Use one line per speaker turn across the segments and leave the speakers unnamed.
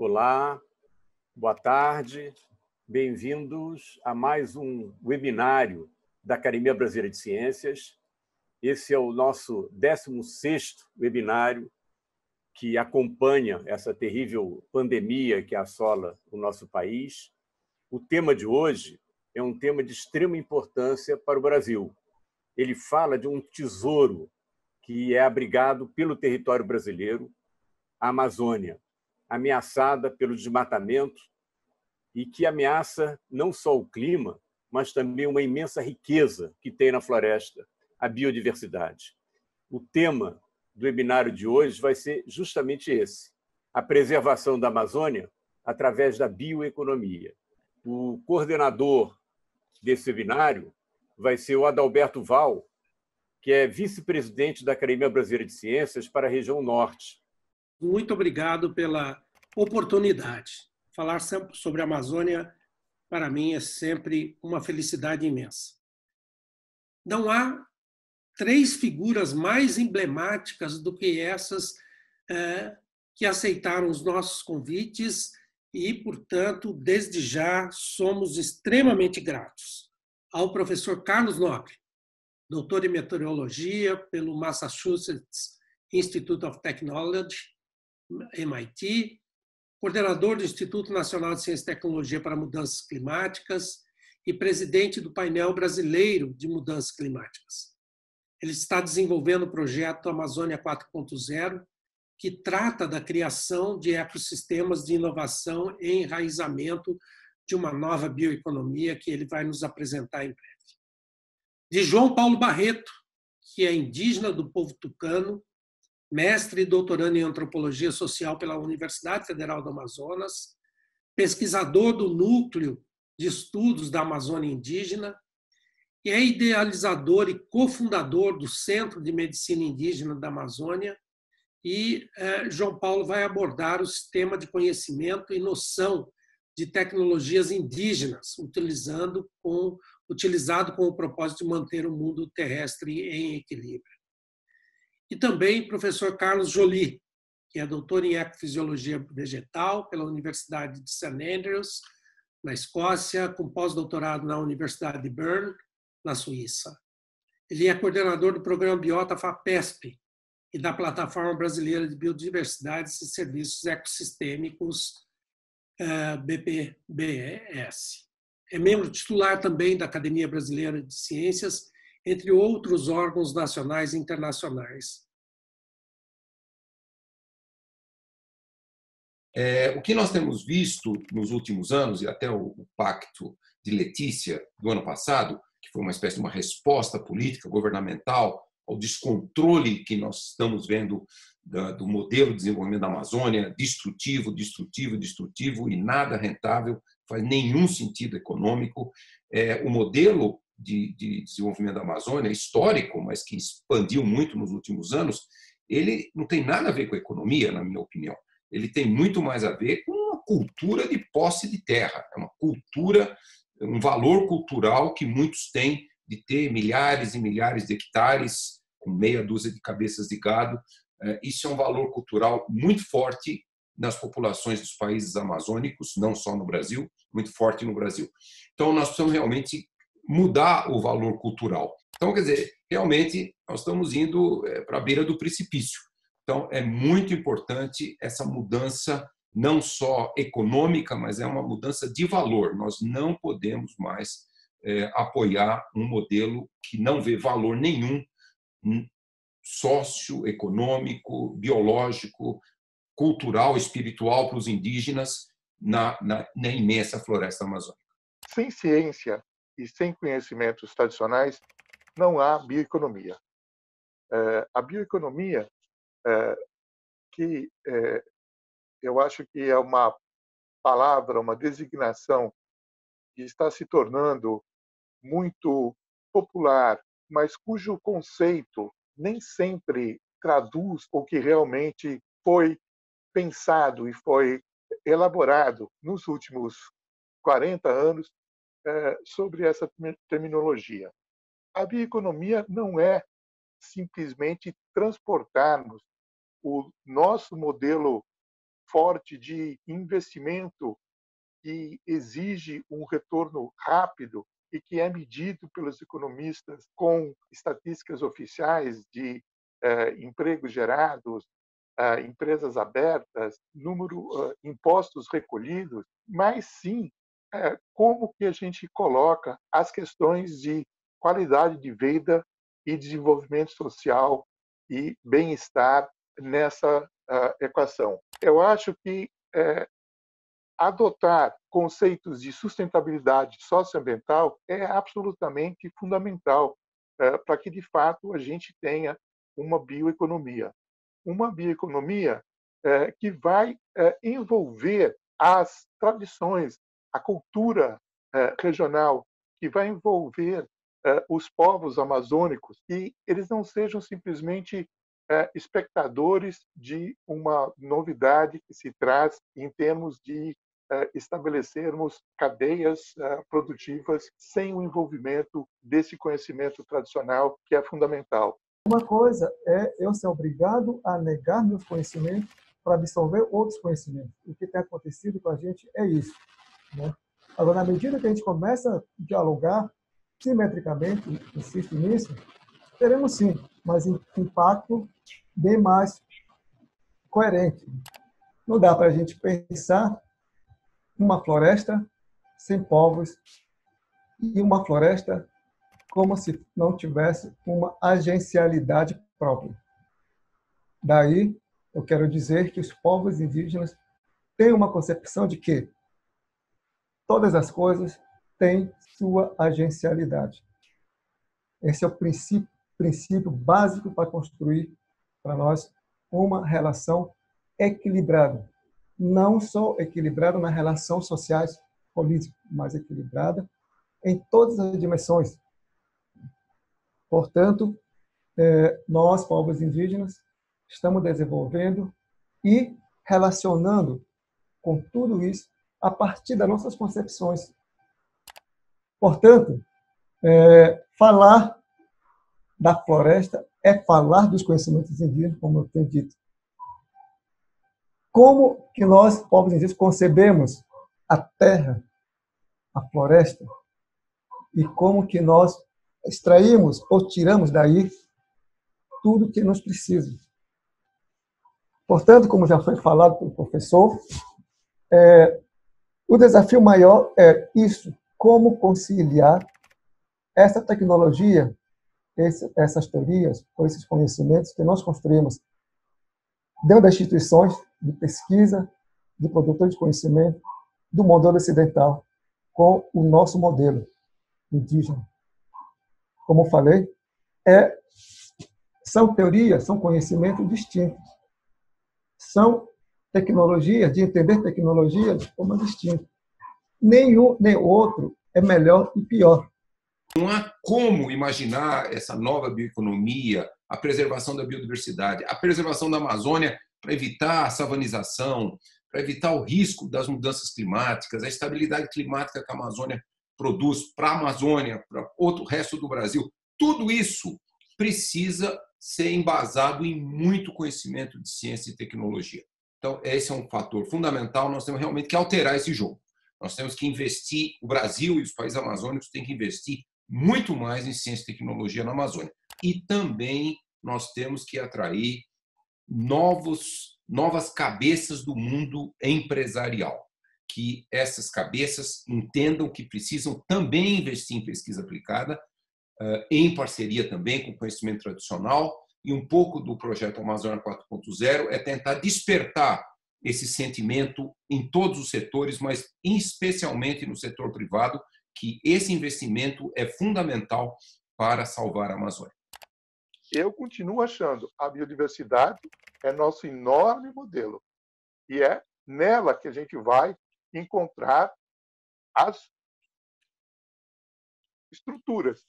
Olá, boa tarde, bem-vindos a mais um webinário da Academia Brasileira de Ciências. Esse é o nosso 16º webinário que acompanha essa terrível pandemia que assola o nosso país. O tema de hoje é um tema de extrema importância para o Brasil. Ele fala de um tesouro que é abrigado pelo território brasileiro, a Amazônia ameaçada pelo desmatamento e que ameaça não só o clima, mas também uma imensa riqueza que tem na floresta, a biodiversidade. O tema do webinário de hoje vai ser justamente esse: a preservação da Amazônia através da bioeconomia. O coordenador desse webinário vai ser o Adalberto Val, que é vice-presidente da Academia Brasileira de Ciências para a região Norte,
muito obrigado pela oportunidade. Falar sobre a Amazônia, para mim, é sempre uma felicidade imensa. Não há três figuras mais emblemáticas do que essas é, que aceitaram os nossos convites e, portanto, desde já somos extremamente gratos ao professor Carlos Nobre, doutor em meteorologia pelo Massachusetts Institute of Technology, MIT, coordenador do Instituto Nacional de Ciência e Tecnologia para Mudanças Climáticas e presidente do painel brasileiro de mudanças climáticas. Ele está desenvolvendo o projeto Amazônia 4.0, que trata da criação de ecossistemas de inovação e enraizamento de uma nova bioeconomia que ele vai nos apresentar em breve. De João Paulo Barreto, que é indígena do povo tucano mestre e doutorando em antropologia social pela Universidade Federal do Amazonas, pesquisador do núcleo de estudos da Amazônia Indígena, e é idealizador e cofundador do Centro de Medicina Indígena da Amazônia. E eh, João Paulo vai abordar o sistema de conhecimento e noção de tecnologias indígenas, utilizando com, utilizado com o propósito de manter o mundo terrestre em equilíbrio e também professor Carlos Joly, que é doutor em ecofisiologia vegetal pela Universidade de St. Andrews, na Escócia, com pós-doutorado na Universidade de Bern, na Suíça. Ele é coordenador do programa Biota FAPESP e da Plataforma Brasileira de Biodiversidades e Serviços Ecossistêmicos, eh, BPBS. É membro titular também da Academia Brasileira de Ciências entre outros órgãos nacionais e internacionais.
É, o que nós temos visto nos últimos anos, e até o, o, Pacto de Letícia do ano passado, que foi uma espécie de uma resposta política, governamental, ao descontrole que nós estamos vendo da, do modelo de desenvolvimento da Amazônia, destrutivo, destrutivo, destrutivo e nada rentável, faz nenhum sentido econômico. É, o modelo de, de desenvolvimento da Amazônia, histórico, mas que expandiu muito nos últimos anos, ele não tem nada a ver com a economia, na minha opinião. Ele tem muito mais a ver com uma cultura de posse de terra, é uma cultura, um valor cultural que muitos têm de ter milhares e milhares de hectares com meia dúzia de cabeças de gado. É, isso é um valor cultural muito forte nas populações dos países amazônicos, não só no Brasil, muito forte no Brasil. Então, nós precisamos realmente mudar o valor cultural. Então, quer dizer, realmente nós estamos indo é, para a beira do precipício. Então, é muito importante essa mudança, não só econômica, mas é uma mudança de valor. Nós não podemos mais é, apoiar um modelo que não vê valor nenhum hum, socioeconômico, biológico, cultural, espiritual para os indígenas na, na, na imensa floresta amazônica.
Sem ciência, e sem conhecimentos tradicionais não há bioeconomia. É, a bioeconomia, é, que é, eu acho que é uma palavra, uma designação que está se tornando muito popular, mas cujo conceito nem sempre traduz o que realmente foi pensado e foi elaborado nos últimos 40 anos é, sobre essa terminologia. A bioeconomia não é simplesmente transportarmos o nosso modelo forte de investimento que exige um retorno rápido e que é medido pelos economistas com estatísticas oficiais de eh, empregos gerados, eh, empresas abertas, número eh, impostos recolhidos, mas sim eh, como que a gente coloca as questões de qualidade de vida e desenvolvimento social e bem-estar nessa uh, equação. Eu acho que é, adotar conceitos de sustentabilidade socioambiental é absolutamente fundamental é, para que, de fato, a gente tenha uma bioeconomia. Uma bioeconomia é, que vai é, envolver as tradições, a cultura é, regional, que vai envolver é, os povos amazônicos, e eles não sejam simplesmente é, espectadores de uma novidade que se traz em termos de estabelecermos cadeias produtivas sem o envolvimento desse conhecimento tradicional que é fundamental.
Uma coisa é eu ser obrigado a negar meus conhecimentos para absorver outros conhecimentos. O que tem acontecido com a gente é isso. Né? Agora, na medida que a gente começa a dialogar simetricamente, insisto nisso, teremos sim, mas impacto bem mais coerente. Não dá para a gente pensar uma floresta sem povos e uma floresta como se não tivesse uma agencialidade própria. Daí, eu quero dizer que os povos indígenas têm uma concepção de que todas as coisas têm sua agencialidade. Esse é o princípio, princípio básico para construir para nós uma relação equilibrada não só equilibrada nas relações sociais políticas, mas equilibrada em todas as dimensões. Portanto, é, nós, povos indígenas, estamos desenvolvendo e relacionando com tudo isso a partir das nossas concepções. Portanto, é, falar da floresta é falar dos conhecimentos indígenas, como eu tenho dito como que nós, povos indígenas, concebemos a terra, a floresta, e como que nós extraímos ou tiramos daí tudo que nos precisa. Portanto, como já foi falado pelo professor, é, o desafio maior é isso, como conciliar essa tecnologia, esse, essas teorias, ou esses conhecimentos que nós construímos dentro das instituições de pesquisa, de produtor de conhecimento, do modelo ocidental com o nosso modelo indígena. Como falei, é, são teorias, são conhecimentos distintos. São tecnologias, de entender tecnologia de forma distinta. Nenhum nem outro é melhor e pior.
Não há como imaginar essa nova bioeconomia, a preservação da biodiversidade, a preservação da Amazônia para evitar a savanização, para evitar o risco das mudanças climáticas, a estabilidade climática que a Amazônia produz para a Amazônia, para outro resto do Brasil. Tudo isso precisa ser embasado em muito conhecimento de ciência e tecnologia. Então, esse é um fator fundamental. Nós temos realmente que alterar esse jogo. Nós temos que investir, o Brasil e os países amazônicos têm que investir muito mais em ciência e tecnologia na Amazônia. E também nós temos que atrair novos, novas cabeças do mundo empresarial. Que essas cabeças entendam que precisam também investir em pesquisa aplicada, em parceria também com o conhecimento tradicional, e um pouco do projeto Amazônia 4.0 é tentar despertar esse sentimento em todos os setores, mas especialmente no setor privado, que esse investimento é fundamental para salvar a Amazônia.
Eu continuo achando a biodiversidade é nosso enorme modelo e é nela que a gente vai encontrar as estruturas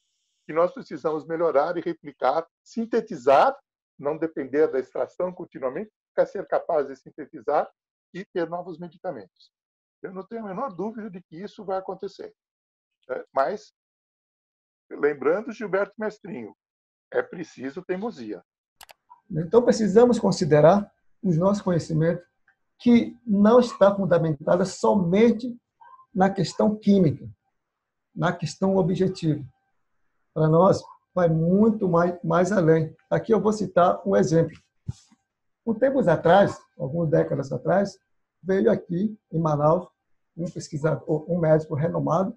que nós precisamos melhorar e replicar, sintetizar, não depender da extração continuamente, para ser capaz de sintetizar e ter novos medicamentos. Eu não tenho a menor dúvida de que isso vai acontecer. É, mas, lembrando Gilberto Mestrinho, é preciso teimosia.
Então, precisamos considerar os nossos conhecimentos que não está fundamentada somente na questão química, na questão objetiva. Para nós, vai muito mais, mais além. Aqui eu vou citar um exemplo. Um tempos atrás, algumas décadas atrás, veio aqui em Manaus um pesquisador, um médico renomado,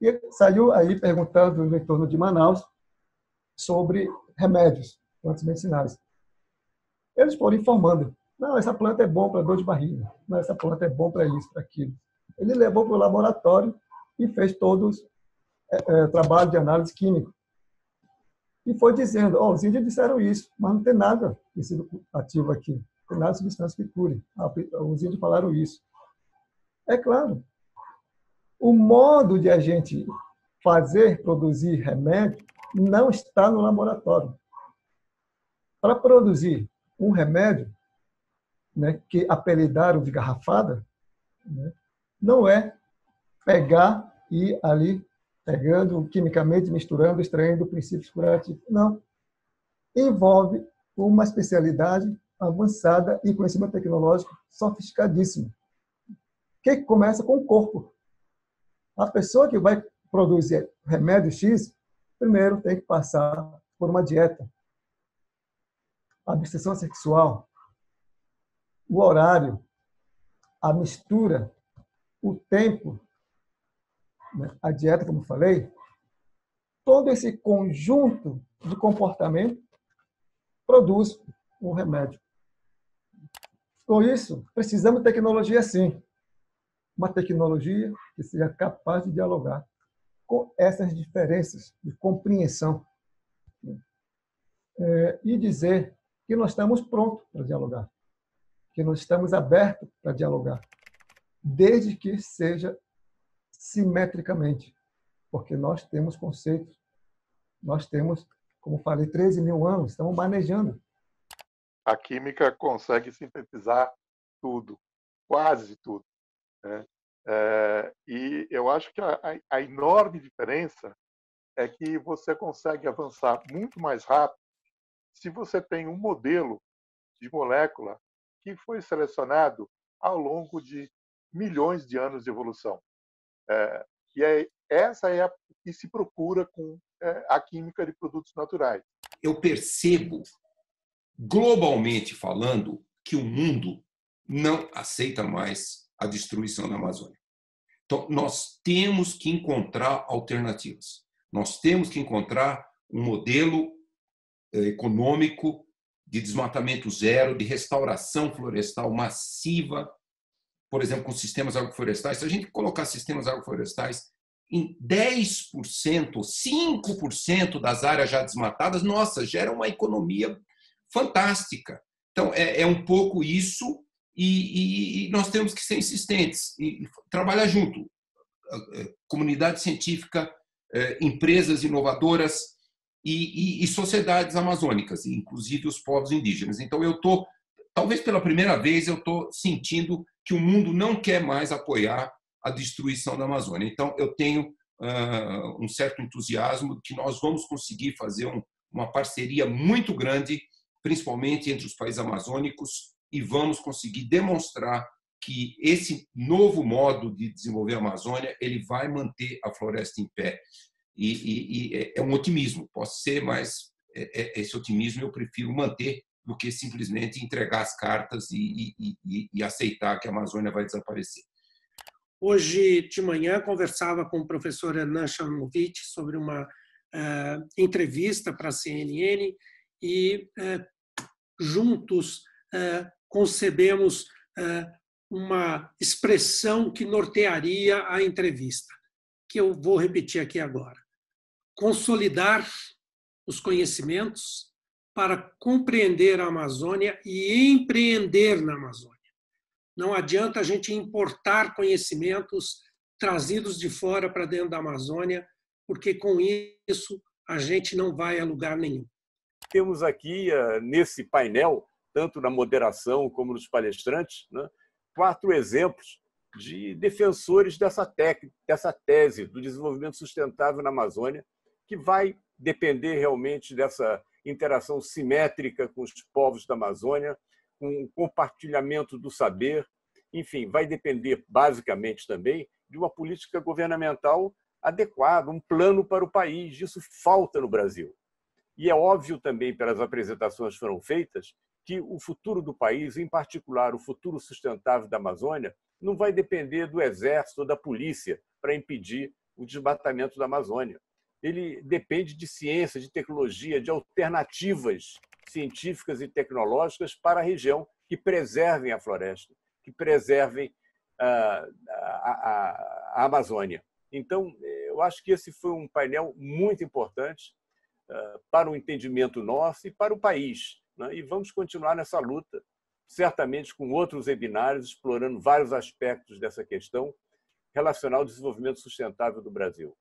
e saiu aí perguntando no entorno de Manaus sobre remédios, plantas medicinais. Eles foram informando não, essa planta é bom para dor de barriga. Não, essa planta é bom para isso, para aquilo. Ele levou para o laboratório e fez todos é, é, trabalho de análise química. E foi dizendo, oh, os índios disseram isso, mas não tem nada sido ativo aqui. Não tem nada de substância que cure. Ah, os índios falaram isso. É claro. O modo de a gente fazer, produzir remédio, não está no laboratório. Para produzir um remédio, né, que apelidaram de garrafada, né, não é pegar e ali pegando quimicamente, misturando, extraindo princípios curativos. Não. Envolve uma especialidade avançada e conhecimento tecnológico sofisticadíssimo, que começa com o corpo. A pessoa que vai produzir remédio X, primeiro tem que passar por uma dieta. Abstenção sexual, o horário, a mistura, o tempo? A dieta, como falei, todo esse conjunto de comportamento produz um remédio. Por isso, precisamos de tecnologia sim. Uma tecnologia que seja capaz de dialogar com essas diferenças de compreensão. É, e dizer que nós estamos prontos para dialogar que nós estamos abertos para dialogar, desde que seja simetricamente, porque nós temos conceitos, nós temos, como falei, 13 mil anos, estamos manejando.
A química consegue sintetizar tudo, quase tudo. Né? É, e eu acho que a, a enorme diferença é que você consegue avançar muito mais rápido se você tem um modelo de molécula que foi selecionado ao longo de milhões de anos de evolução. É, e é, essa é a que se procura com é, a química de produtos naturais.
Eu percebo, globalmente falando, que o mundo não aceita mais a destruição da Amazônia. Então, nós temos que encontrar alternativas. Nós temos que encontrar um modelo é, econômico de desmatamento zero, de restauração florestal massiva, por exemplo, com sistemas agroflorestais. Se a gente colocar sistemas agroflorestais em 10%, 5% das áreas já desmatadas, nossa, gera uma economia fantástica. Então, é, é um pouco isso, e, e, e, nós temos que ser insistentes e trabalhar junto. Comunidade científica, é, empresas inovadoras, e, e sociedades amazônicas, inclusive os povos indígenas. Então, eu estou, talvez pela primeira vez, eu estou sentindo que o mundo não quer mais apoiar a destruição da Amazônia. Então, eu tenho uh, um certo entusiasmo que nós vamos conseguir fazer um, uma parceria muito grande, principalmente entre os países amazônicos, e vamos conseguir demonstrar que esse novo modo de desenvolver a Amazônia ele vai manter a floresta em pé e, e, e é, é um otimismo, posso ser, mas é, é, esse otimismo eu prefiro manter do que simplesmente entregar as cartas e, e, e, aceitar que a Amazônia vai desaparecer.
Hoje de manhã conversava com o professor Hernan Chamovitch sobre uma uh, entrevista para a CNN e uh, juntos uh, concebemos uma expressão que nortearia a entrevista, que eu vou repetir aqui agora consolidar os conhecimentos para compreender a Amazônia e empreender na Amazônia. Não adianta a gente importar conhecimentos trazidos de fora para dentro da Amazônia, porque com isso a gente não vai a lugar nenhum.
Temos aqui, eh, nesse painel, tanto na moderação como nos palestrantes, né, quatro exemplos de defensores dessa, técnica, dessa tese do desenvolvimento sustentável na Amazônia, que vai depender realmente dessa interação simétrica com os povos da Amazônia, com o compartilhamento do saber. Enfim, vai depender basicamente também de uma política governamental adequada, um plano para o país. Isso falta no Brasil. E é óbvio também, pelas apresentações que foram feitas, que o futuro do país, em particular o futuro sustentável da Amazônia, não vai depender do exército ou da polícia para impedir o desmatamento da Amazônia. Ele depende de ciência, de tecnologia, de alternativas científicas e tecnológicas para a região que preservem a floresta, que preservem a, a, a Amazônia. Então, eu acho que esse foi um painel muito importante para o entendimento nosso e para o país. Né? E vamos continuar nessa luta, certamente com outros webinários, explorando vários aspectos dessa questão relacionada ao desenvolvimento sustentável do Brasil.